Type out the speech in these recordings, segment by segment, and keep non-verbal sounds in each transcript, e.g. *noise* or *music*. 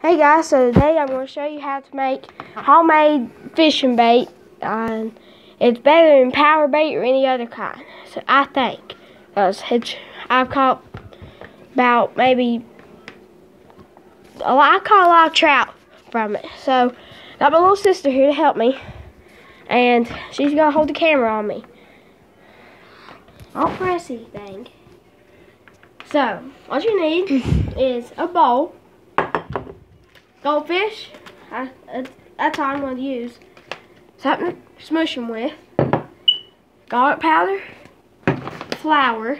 Hey guys, so today I'm going to show you how to make homemade fishing bait. Um, it's better than power bait or any other kind. So I think, it's I've caught about maybe a lot, I caught a lot of trout from it. So I got my little sister here to help me, and she's gonna hold the camera on me. Don't press anything. So what you need *laughs* is a bowl goldfish. I, that's all I'm going to use. Something to smush them with. Garlic powder. Flour.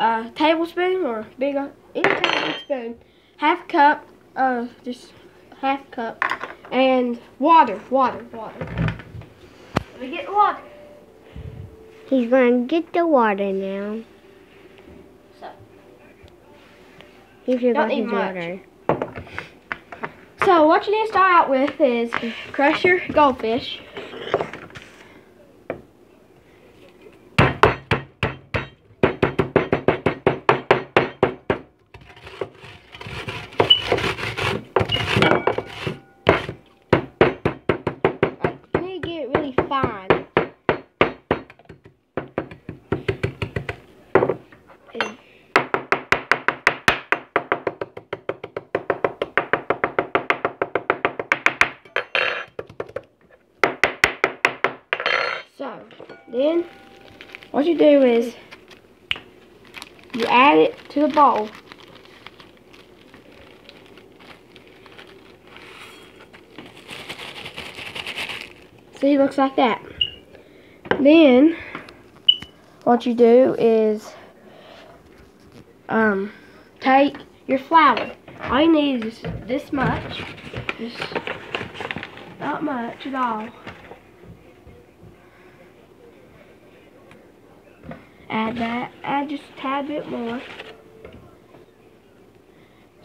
A tablespoon or big, any tablespoon. Half cup. Uh, just half cup. And water, water, water. Let me get the water. He's going to get the water now. So. He's going Don't to need his much. So what you need to start out with is crush your goldfish. So, then what you do is you add it to the bowl. See, it looks like that. Then what you do is um, take your flour. All you need is this much. Just not much at all. Add that, add just a tad bit more.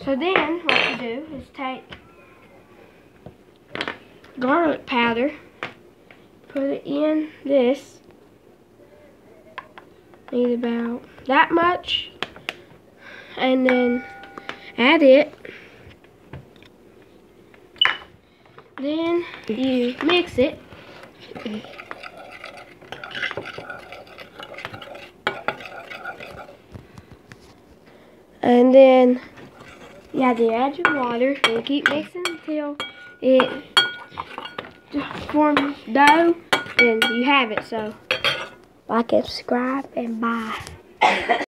So then what you do is take garlic powder, put it in this, need about that much, and then add it. Then you mix it. And then have to add your water and keep mixing until it forms dough and you have it. So like and subscribe and bye.